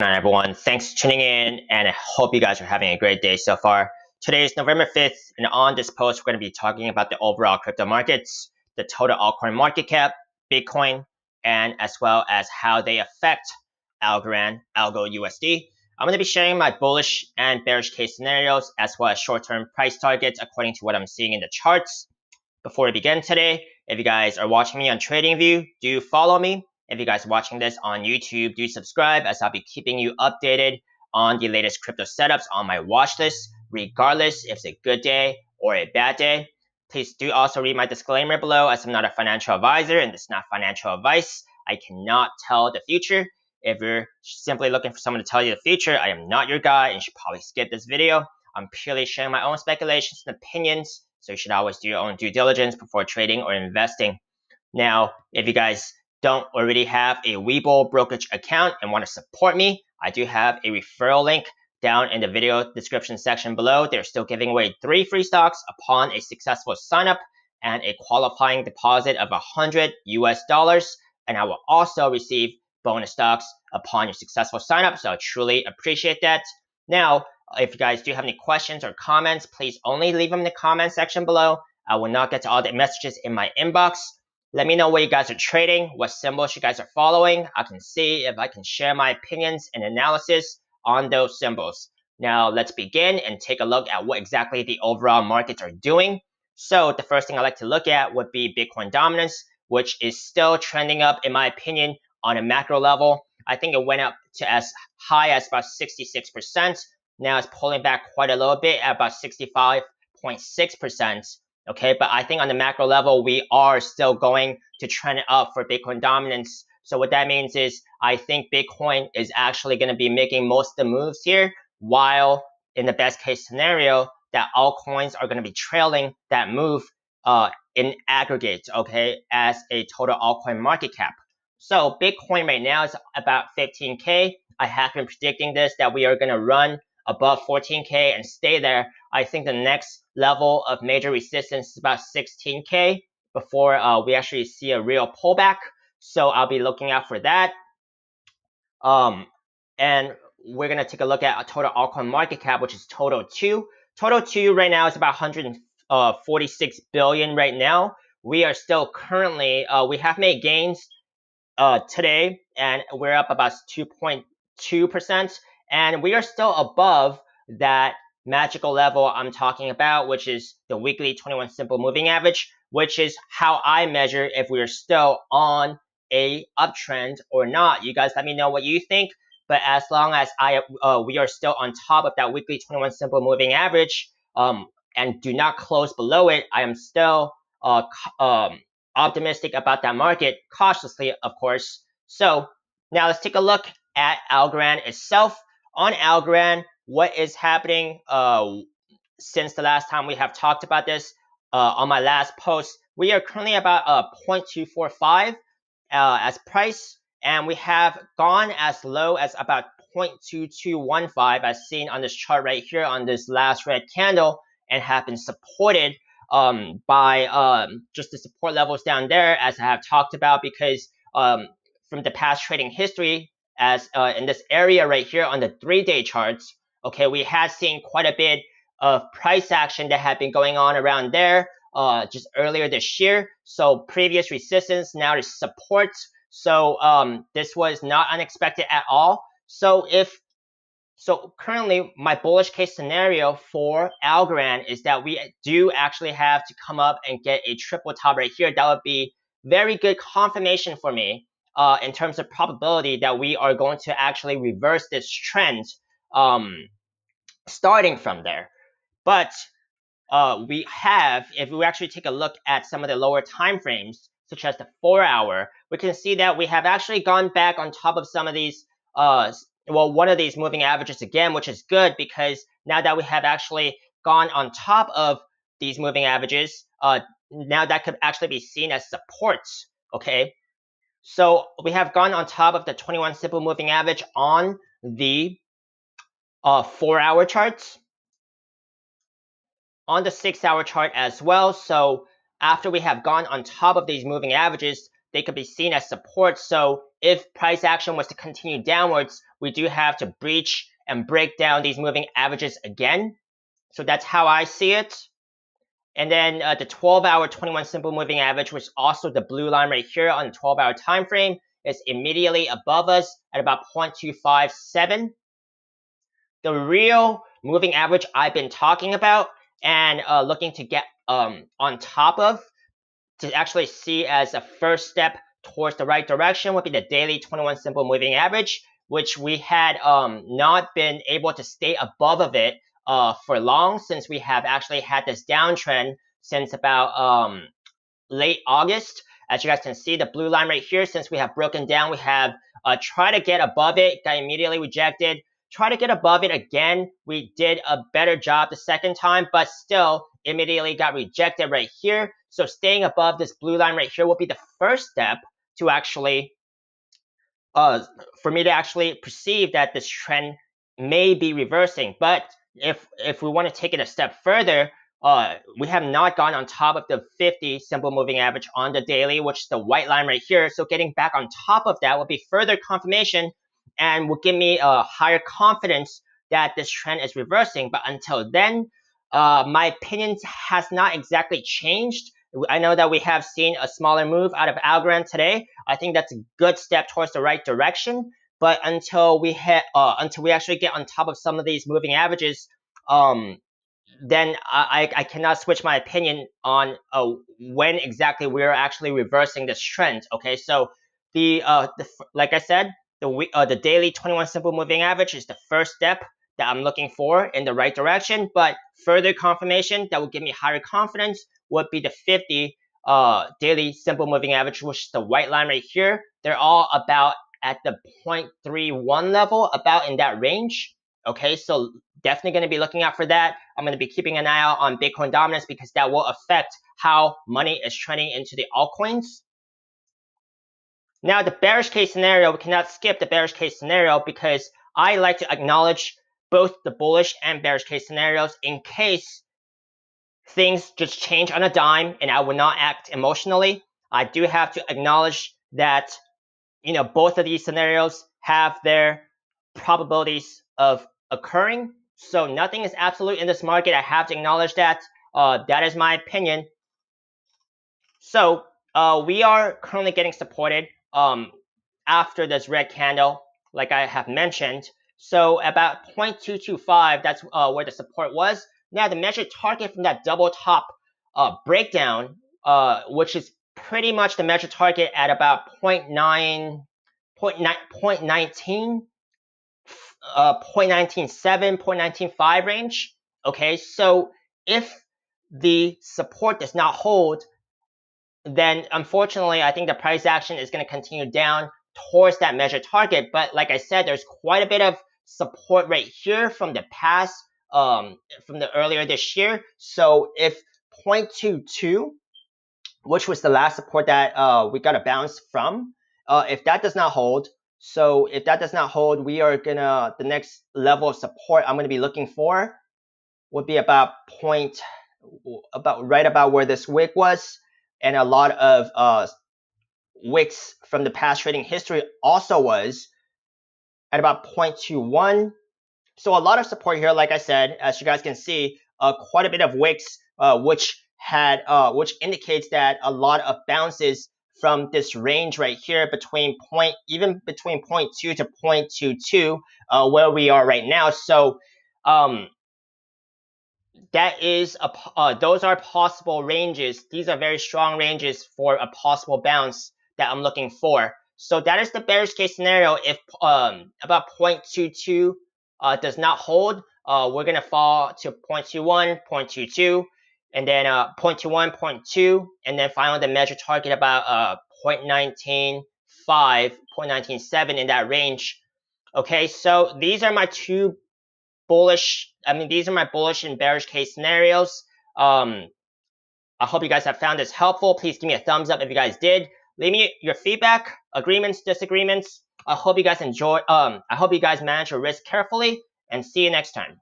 on everyone. Thanks for tuning in and I hope you guys are having a great day so far. Today is November 5th and on this post we're going to be talking about the overall crypto markets, the total altcoin market cap, Bitcoin, and as well as how they affect Algorand, Algo USD. I'm going to be sharing my bullish and bearish case scenarios as well as short-term price targets according to what I'm seeing in the charts. Before we begin today, if you guys are watching me on TradingView, do follow me if you guys are watching this on YouTube, do subscribe as I'll be keeping you updated on the latest crypto setups on my watch list, regardless if it's a good day or a bad day. Please do also read my disclaimer below as I'm not a financial advisor and this is not financial advice. I cannot tell the future. If you're simply looking for someone to tell you the future, I am not your guy and you should probably skip this video. I'm purely sharing my own speculations and opinions, so you should always do your own due diligence before trading or investing. Now, if you guys don't already have a Webull brokerage account and want to support me, I do have a referral link down in the video description section below. They're still giving away three free stocks upon a successful sign up and a qualifying deposit of 100 US dollars. And I will also receive bonus stocks upon your successful sign up. So I truly appreciate that. Now, if you guys do have any questions or comments, please only leave them in the comment section below. I will not get to all the messages in my inbox. Let me know what you guys are trading, what symbols you guys are following. I can see if I can share my opinions and analysis on those symbols. Now let's begin and take a look at what exactly the overall markets are doing. So the first thing I like to look at would be Bitcoin dominance, which is still trending up in my opinion on a macro level. I think it went up to as high as about 66%. Now it's pulling back quite a little bit at about 65.6%. Okay, but I think on the macro level, we are still going to trend up for Bitcoin dominance. So what that means is I think Bitcoin is actually going to be making most of the moves here, while in the best case scenario, that altcoins are going to be trailing that move uh, in aggregate, okay, as a total altcoin market cap. So Bitcoin right now is about 15K. I have been predicting this, that we are going to run above 14K and stay there. I think the next level of major resistance is about 16K before uh, we actually see a real pullback. So I'll be looking out for that. Um, and we're going to take a look at a total altcoin market cap, which is total 2. Total 2 right now is about 146 uh, right now. We are still currently, uh, we have made gains uh, today, and we're up about 2.2%, and we are still above that magical level I'm talking about, which is the weekly 21 simple moving average, which is how I measure if we're still on a uptrend or not. You guys let me know what you think. But as long as I uh, we are still on top of that weekly 21 simple moving average um, and do not close below it, I am still uh, um, optimistic about that market, cautiously, of course. So now let's take a look at Algorand itself. On Algorand, what is happening uh, since the last time we have talked about this uh, on my last post. We are currently about uh, 0.245 uh, as price, and we have gone as low as about 0.2215 as seen on this chart right here on this last red candle and have been supported um, by um, just the support levels down there as I have talked about because um, from the past trading history as uh, in this area right here on the three day charts Okay, we had seen quite a bit of price action that had been going on around there uh, just earlier this year. So previous resistance now is support. So um, this was not unexpected at all. So if so currently my bullish case scenario for Algorand is that we do actually have to come up and get a triple top right here. That would be very good confirmation for me uh, in terms of probability that we are going to actually reverse this trend um, starting from there. But uh, we have, if we actually take a look at some of the lower time frames, such as the four hour, we can see that we have actually gone back on top of some of these, uh, well, one of these moving averages again, which is good because now that we have actually gone on top of these moving averages, uh, now that could actually be seen as support, okay? So we have gone on top of the 21 simple moving average on the uh, four hour charts on the six hour chart as well. So after we have gone on top of these moving averages, they could be seen as support. So if price action was to continue downwards, we do have to breach and break down these moving averages again. So that's how I see it. And then uh, the 12 hour 21 simple moving average, which is also the blue line right here on the 12 hour time frame, is immediately above us at about 0.257. The real moving average I've been talking about and uh, looking to get um, on top of to actually see as a first step towards the right direction would be the daily 21 simple moving average, which we had um, not been able to stay above of it uh, for long since we have actually had this downtrend since about um, late August. As you guys can see, the blue line right here, since we have broken down, we have uh, tried to get above it, got immediately rejected. Try to get above it again. We did a better job the second time, but still immediately got rejected right here. So staying above this blue line right here will be the first step to actually, uh, for me to actually perceive that this trend may be reversing. But if if we want to take it a step further, uh, we have not gone on top of the 50 simple moving average on the daily, which is the white line right here. So getting back on top of that will be further confirmation and will give me a higher confidence that this trend is reversing. But until then, uh, my opinion has not exactly changed. I know that we have seen a smaller move out of Algorand today. I think that's a good step towards the right direction. But until we hit, uh, until we actually get on top of some of these moving averages, um, then I, I cannot switch my opinion on uh, when exactly we're actually reversing this trend. Okay, so the, uh, the like I said, the week, uh, the daily 21 simple moving average is the first step that I'm looking for in the right direction. But further confirmation that will give me higher confidence would be the 50 uh, daily simple moving average, which is the white line right here. They're all about at the 0.31 level, about in that range. Okay, so definitely going to be looking out for that. I'm going to be keeping an eye out on Bitcoin dominance because that will affect how money is trending into the altcoins. Now, the bearish case scenario, we cannot skip the bearish case scenario because I like to acknowledge both the bullish and bearish case scenarios in case things just change on a dime and I will not act emotionally. I do have to acknowledge that, you know, both of these scenarios have their probabilities of occurring. So nothing is absolute in this market. I have to acknowledge that. Uh, that is my opinion. So uh, we are currently getting supported um, after this red candle, like I have mentioned. So about 0.225, that's uh, where the support was. Now the measured target from that double top uh, breakdown, uh, which is pretty much the measure target at about 0.9, 0.9 0.19, uh, 0.197, 0.195 range. Okay, so if the support does not hold, then unfortunately, I think the price action is going to continue down towards that measure target. But like I said, there's quite a bit of support right here from the past, um, from the earlier this year. So if 0.22, which was the last support that uh, we got a bounce from, uh, if that does not hold, so if that does not hold, we are gonna the next level of support I'm gonna be looking for would be about point about right about where this wick was and a lot of uh, wicks from the past trading history also was at about 0.21. So a lot of support here, like I said, as you guys can see, uh, quite a bit of wicks, uh, which had, uh, which indicates that a lot of bounces from this range right here between point, even between 0.2 to 0.22, uh, where we are right now. So, um, that is a, uh, those are possible ranges. These are very strong ranges for a possible bounce that I'm looking for. So that is the bearish case scenario. If um, about 0.22 uh, does not hold, uh, we're gonna fall to 0.21, 0.22, and then uh, 0.21, 0.2, and then finally the measure target about uh, 0.195, 0.197 in that range. Okay, so these are my two bullish. I mean, these are my bullish and bearish case scenarios. Um, I hope you guys have found this helpful. Please give me a thumbs up if you guys did. Leave me your feedback, agreements, disagreements. I hope you guys enjoy. Um, I hope you guys manage your risk carefully, and see you next time.